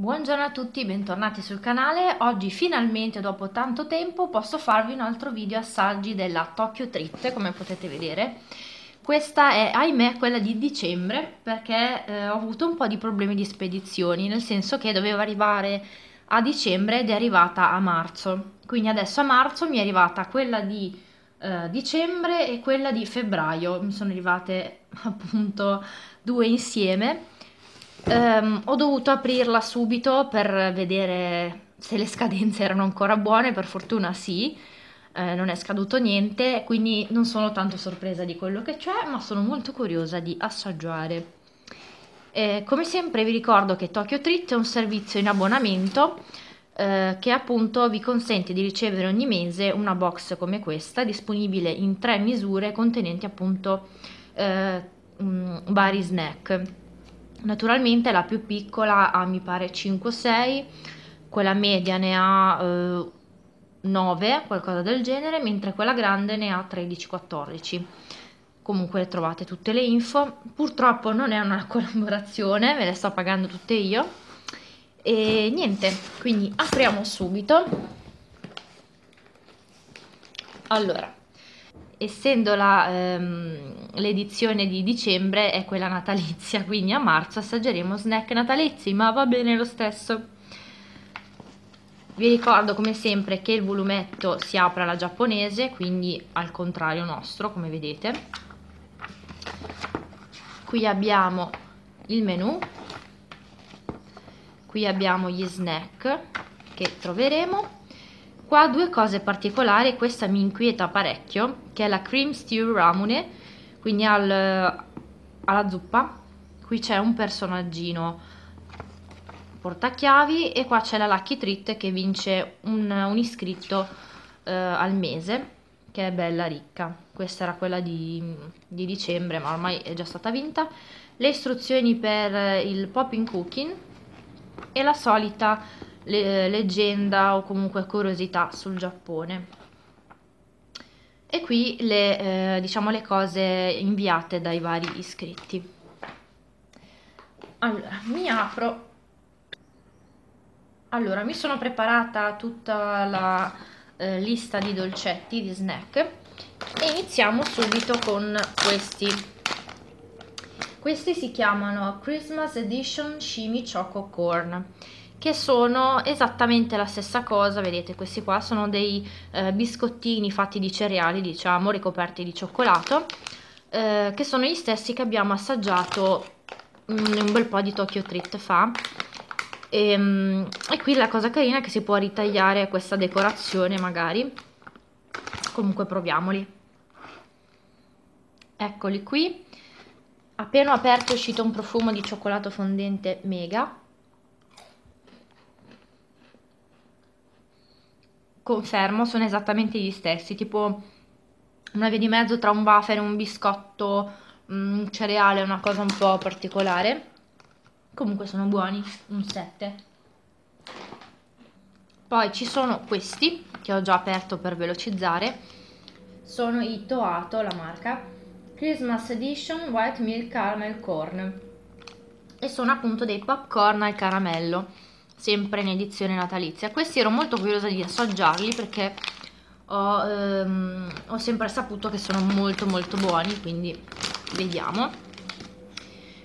Buongiorno a tutti, bentornati sul canale. Oggi finalmente dopo tanto tempo posso farvi un altro video assaggi della Tokyo Treat, come potete vedere. Questa è, ahimè, quella di dicembre perché eh, ho avuto un po' di problemi di spedizioni, nel senso che doveva arrivare a dicembre ed è arrivata a marzo. Quindi adesso a marzo mi è arrivata quella di eh, dicembre e quella di febbraio. Mi sono arrivate appunto due insieme Um, ho dovuto aprirla subito per vedere se le scadenze erano ancora buone, per fortuna sì, eh, non è scaduto niente, quindi non sono tanto sorpresa di quello che c'è, ma sono molto curiosa di assaggiare. Eh, come sempre vi ricordo che Tokyo Treat è un servizio in abbonamento eh, che appunto vi consente di ricevere ogni mese una box come questa, disponibile in tre misure contenenti appunto eh, vari snack Naturalmente la più piccola ha mi pare 5-6, quella media ne ha eh, 9, qualcosa del genere, mentre quella grande ne ha 13-14. Comunque trovate tutte le info. Purtroppo non è una collaborazione, ve le sto pagando tutte io. E niente, quindi apriamo subito. Allora, essendo ehm, l'edizione di dicembre è quella natalizia, quindi a marzo assaggeremo snack natalizi, ma va bene lo stesso. Vi ricordo come sempre che il volumetto si apre alla giapponese, quindi al contrario nostro, come vedete. Qui abbiamo il menu, qui abbiamo gli snack che troveremo Qua due cose particolari, questa mi inquieta parecchio, che è la cream stew ramune, quindi al, alla zuppa. Qui c'è un personaggino portachiavi e qua c'è la Lucky Treat che vince un, un iscritto eh, al mese, che è bella ricca. Questa era quella di, di dicembre, ma ormai è già stata vinta. Le istruzioni per il popping cooking e la solita le, leggenda o comunque curiosità sul Giappone. E qui le, eh, diciamo le cose inviate dai vari iscritti. Allora, mi apro. Allora, mi sono preparata tutta la eh, lista di dolcetti, di snack e iniziamo subito con questi. Questi si chiamano Christmas Edition Shimi Choco Corn che sono esattamente la stessa cosa, vedete questi qua sono dei eh, biscottini fatti di cereali diciamo ricoperti di cioccolato eh, che sono gli stessi che abbiamo assaggiato mm, un bel po' di Tokyo Treat fa. E, mm, e qui la cosa carina è che si può ritagliare questa decorazione magari. Comunque proviamoli. Eccoli qui. Appena aperto è uscito un profumo di cioccolato fondente mega confermo, sono esattamente gli stessi, tipo una via di mezzo tra un wafer un biscotto, mm, un cereale, una cosa un po' particolare. Comunque sono buoni, un 7. Poi ci sono questi, che ho già aperto per velocizzare, sono i Toato, la marca, Christmas Edition White Milk Caramel Corn e sono appunto dei popcorn al caramello sempre in edizione natalizia. Questi ero molto curiosa di assaggiarli perché ho, ehm, ho sempre saputo che sono molto molto buoni, quindi vediamo.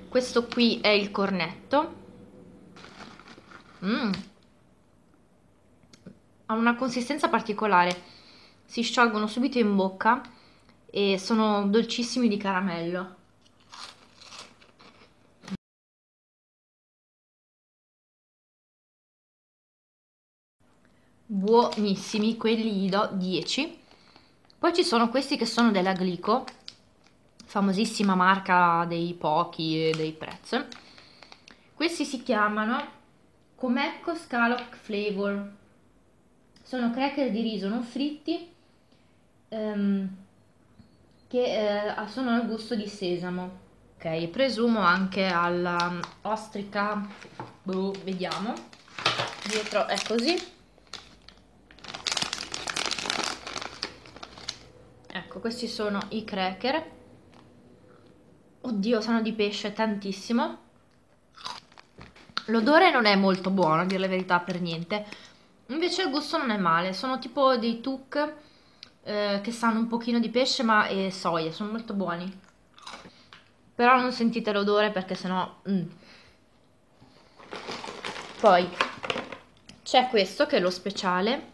Questo qui è il cornetto. Mm. Ha una consistenza particolare, si sciolgono subito in bocca e sono dolcissimi di caramello. Buonissimi, quelli gli do 10. Poi ci sono questi che sono della Glico, famosissima marca dei pochi e dei prezzi. Questi si chiamano Comecco Scallop Flavor. Sono cracker di riso non fritti ehm, che eh, sono al gusto di sesamo. Ok, presumo anche all'ostrica, boh, vediamo. Dietro è così questi sono i cracker oddio sanno di pesce tantissimo L'odore non è molto buono, a dire la verità, per niente. Invece il gusto non è male, sono tipo dei tuk eh, che sanno un pochino di pesce ma e soia, sono molto buoni. Però non sentite l'odore perché sennò... Mm. Poi c'è questo che è lo speciale.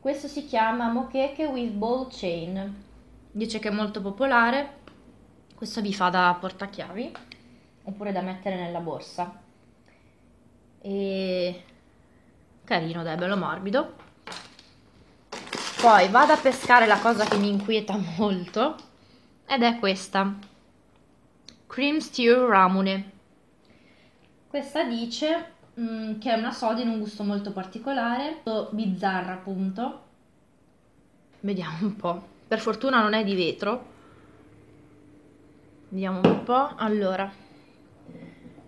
Questo si chiama Moqueque with Ball Chain. Dice che è molto popolare. Questo vi fa da portachiavi oppure da mettere nella borsa. E carino, dai, bello morbido. Poi vado a pescare la cosa che mi inquieta molto ed è questa. Cream Stew Ramune. Questa dice mm, che è una soda in un gusto molto particolare, bizzarra appunto. Vediamo un po'. Per fortuna non è di vetro. Vediamo un po'. Allora,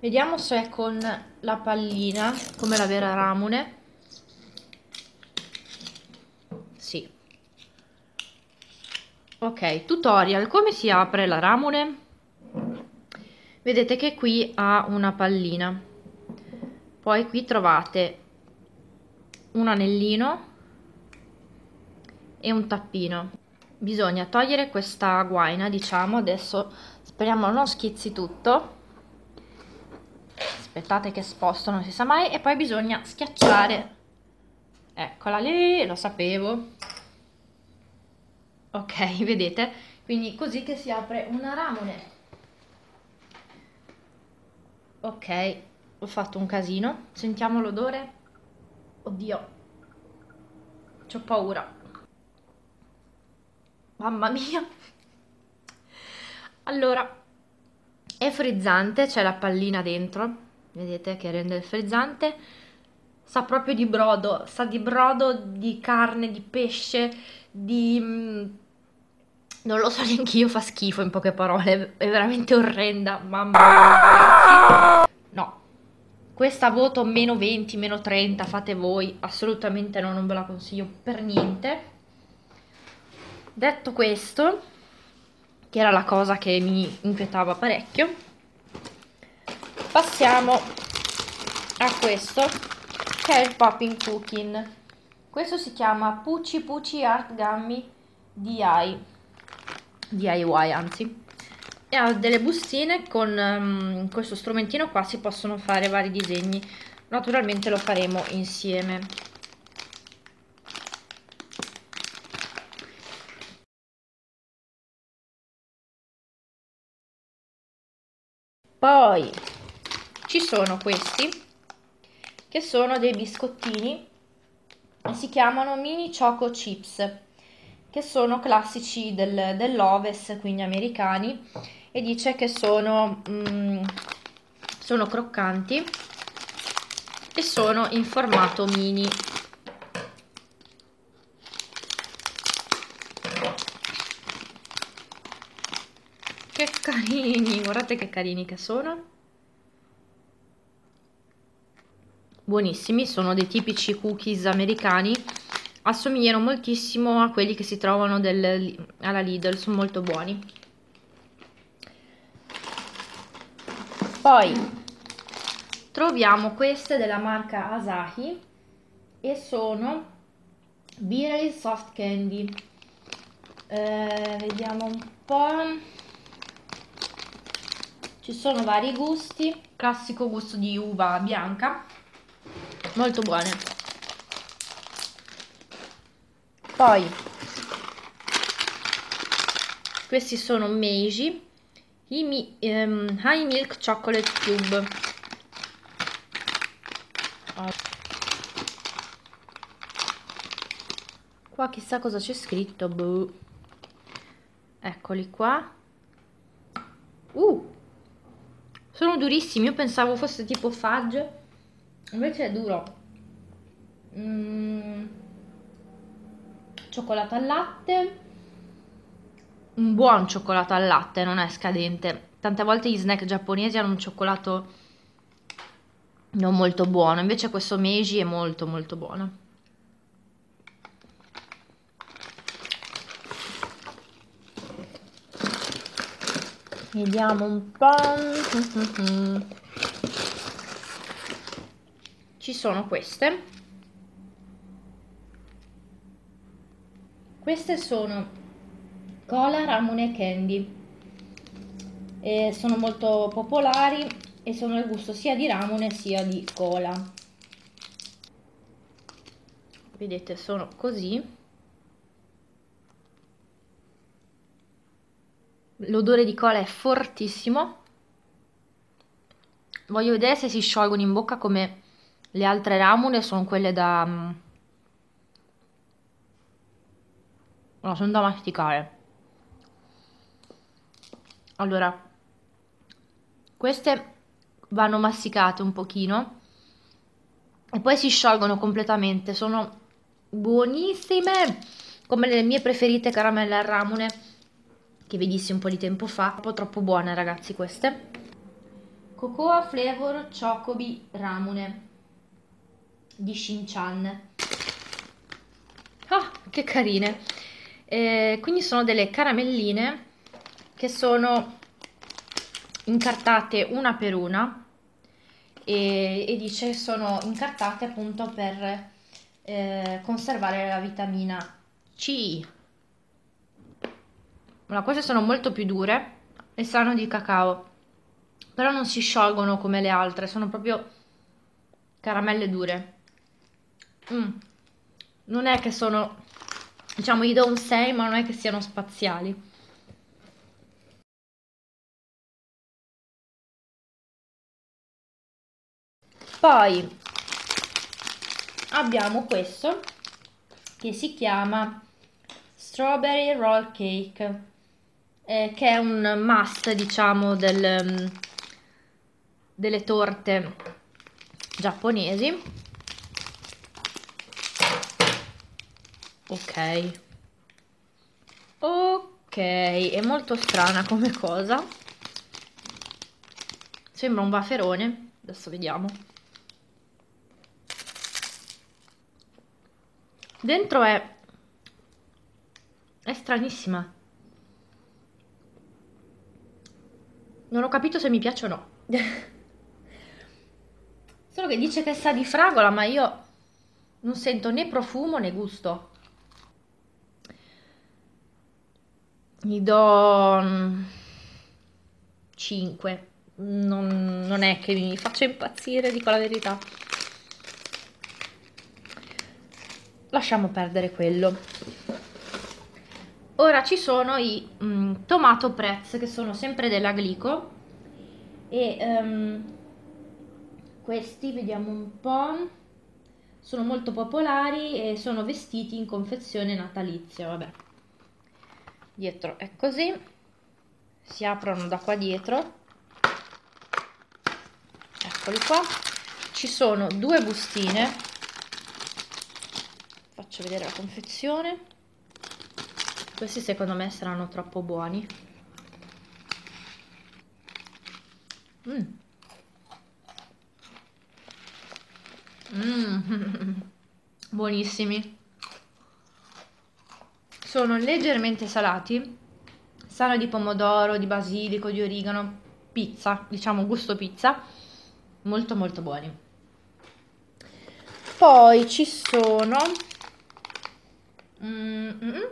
vediamo se è con la pallina, come la vera ramune. Sì. Ok, tutorial. Come si apre la ramune? Vedete che qui ha una pallina. Poi qui trovate un anellino e un tappino. Bisogna togliere questa guaina, diciamo, adesso speriamo non schizzi tutto. Aspettate che sposto, non si sa mai. E poi bisogna schiacciare eccola lì, lo sapevo. Ok, vedete? Quindi così che si apre una ramone. Ok, ho fatto un casino. Sentiamo l'odore. Oddio. C'ho paura. Mamma mia. Allora, è frizzante, c'è la pallina dentro. Vedete che rende il frizzante sa proprio di brodo, sa di brodo, di carne, di pesce, di... Mm, non lo so neanche io, fa schifo in poche parole, è veramente orrenda, mamma mia. Questa voto meno 20, meno 30, fate voi, assolutamente no, non ve la consiglio per niente. Detto questo, che era la cosa che mi inquietava parecchio, passiamo a questo che è il Popping Cooking. Questo si chiama Pucci Pucci Art Gummy DI, DIY anzi. E ha delle bustine con um, questo strumentino qua si possono fare vari disegni. Naturalmente lo faremo insieme. Poi ci sono questi che sono dei biscottini e si chiamano mini choco chips che sono classici del, dell'Oves, quindi americani e dice che sono, mm, sono croccanti e sono in formato mini. Che carini guardate che carini che sono. Buonissimi, sono dei tipici cookies americani, assomigliano moltissimo a quelli che si trovano del, alla Lidl, sono molto buoni. Poi troviamo queste della marca Asahi e sono Birley Soft Candy. Eh, vediamo un po'. Ci sono vari gusti, classico gusto di uva bianca. Molto buone. Poi questi sono Meiji i um, High Milk Chocolate Cube. Qua chissà cosa c'è scritto boh. eccoli qua. Uh! Sono durissimi io pensavo fosse tipo fudge invece è duro. Mm, cioccolato al latte un buon cioccolato al latte non è scadente. Tante volte gli snack giapponesi hanno un cioccolato non molto buono invece questo Meiji è molto molto buono. Vediamo un po' ci sono queste. Queste sono cola ramune candy. E sono molto popolari e sono il gusto sia di ramune sia di cola. Vedete sono così. L'odore di cola è fortissimo. Voglio vedere se si sciolgono in bocca come le altre ramune sono quelle da mm, no, sono da masticare allora queste vanno masticate un pochino e poi si sciolgono completamente. Sono buonissime come le mie preferite caramelle al ramune che vedissi un po' di tempo fa. Un po' troppo buone ragazzi queste. Cocoa flavor chocobi ramune di Shinchan. Ah che carine. Eh, quindi sono delle caramelline che sono incartate una per una e, e dice sono incartate appunto per eh, conservare la vitamina C. Allora, queste sono molto più dure e sanno di cacao, però non si sciolgono come le altre, sono proprio caramelle dure. Mm. Non è che sono, diciamo, gli do un 6, ma non è che siano spaziali. Poi abbiamo questo che si chiama Strawberry Roll Cake, eh, che è un must, diciamo, del, mm, delle torte giapponesi. Ok. Ok, è molto strana come cosa. Sembra un bafferone. Adesso vediamo. Dentro è... è stranissima. Non ho capito se mi piace o no. Solo che dice che sa di fragola, ma io non sento né profumo né gusto. Gli do 5. Mm, non, non è che mi faccia impazzire, dico la verità. Lasciamo perdere quello. Ora ci sono i mm, tomato pretz che sono sempre della Glico. E um, questi vediamo un po' sono molto popolari e sono vestiti in confezione natalizia vabbè. Dietro è così. Si aprono da qua dietro. Eccoli qua. Ci sono due bustine faccio vedere la confezione. Questi secondo me saranno troppo buoni. Mm. Mm. buonissimi. Sono leggermente salati. Sano di pomodoro, di basilico, di origano. Pizza, diciamo gusto pizza. Molto molto buoni. Poi ci sono mm, mm,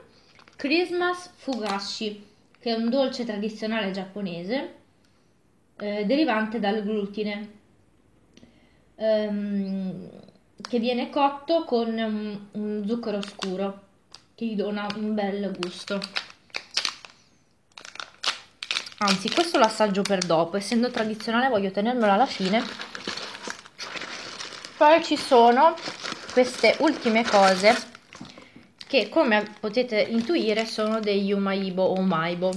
Christmas Fugashi, che è un dolce tradizionale giapponese eh, derivante dal glutine, ehm, che viene cotto con um, un zucchero scuro, che gli dona un bel gusto. Anzi, questo lo assaggio per dopo, essendo tradizionale voglio tenermelo alla fine. Poi ci sono queste ultime cose che come potete intuire sono degli Umaibo o Umaibo.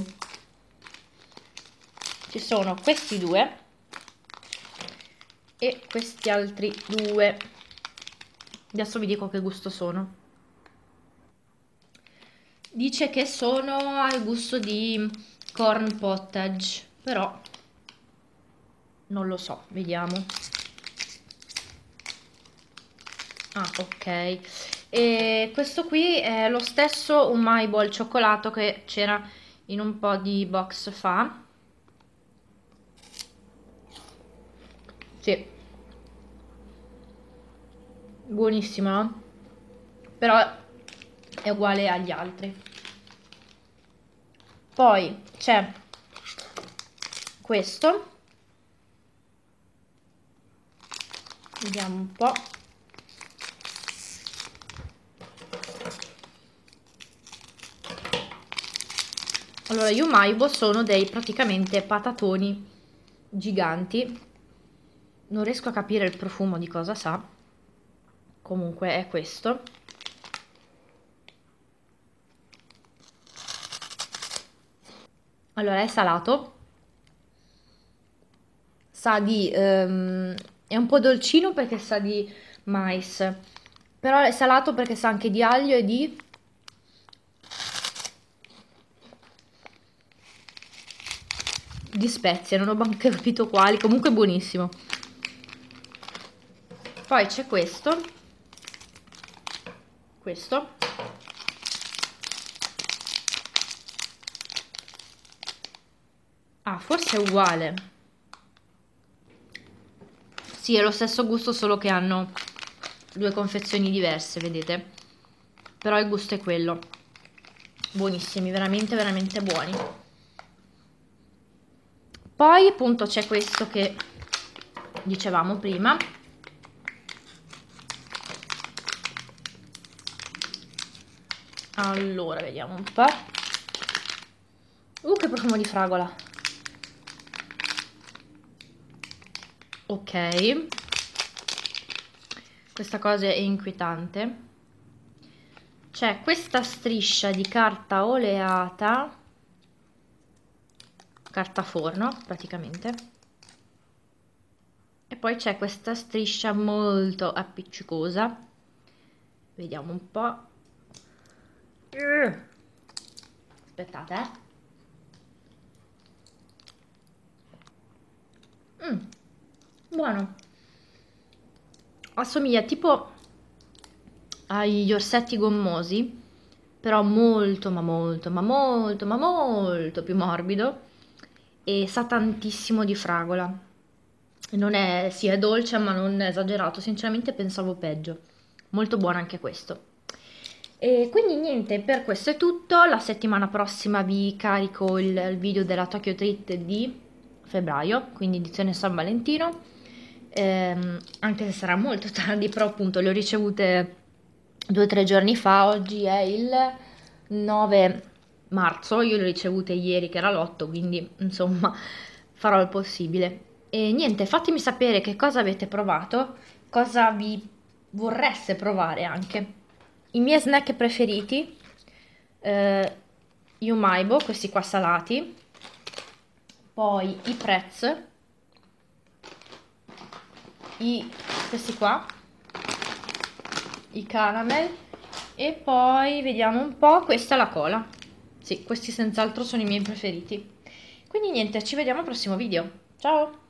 Ci sono questi due e questi altri due. Adesso vi dico che gusto sono. Dice che sono al gusto di corn pottage, però non lo so, vediamo. Ah, ok e questo qui è lo stesso un Maibo cioccolato che c'era in un po' di box fa. Sì. Buonissima però è uguale agli altri. Poi c'è questo. Vediamo un po' allora gli umaibo sono dei praticamente patatoni giganti. Non riesco a capire il profumo di cosa sa. Comunque è questo. Allora è salato. Sa di um, è un po' dolcino perché sa di mais però è salato perché sa anche di aglio e di di spezie non ho neanche capito quali comunque buonissimo. Poi c'è questo. Questo. Ah forse è uguale. Sì è lo stesso gusto solo che hanno due confezioni diverse vedete? Però il gusto è quello. Buonissimi veramente veramente buoni poi appunto c'è questo che dicevamo prima. Allora vediamo un po' uh che profumo di fragola. Ok. Questa cosa è inquietante. C'è questa striscia di carta oleata carta forno praticamente e poi c'è questa striscia molto appiccicosa vediamo un po' Aspettate, eh. Mm, buono. Assomiglia tipo agli orsetti gommosi, però molto, ma molto, ma molto, ma molto più morbido e sa tantissimo di fragola. Non è, sì, è dolce, ma non è esagerato. Sinceramente pensavo peggio. Molto buono anche questo. E quindi niente, per questo è tutto. La settimana prossima vi carico il, il video della Tokyo Treat di febbraio, quindi edizione San Valentino. Ehm, anche se sarà molto tardi, però appunto le ho ricevute due o tre giorni fa. Oggi è il 9 marzo, io le ho ricevute ieri che era l'8, quindi insomma farò il possibile. E niente, fatemi sapere che cosa avete provato, cosa vi vorreste provare anche i miei snack preferiti, eh, gli umaibo, questi qua salati, poi i pretz, i, questi qua, i caramel e poi vediamo un po', questa è la cola. Sì, questi senz'altro sono i miei preferiti. Quindi niente, ci vediamo al prossimo video. Ciao!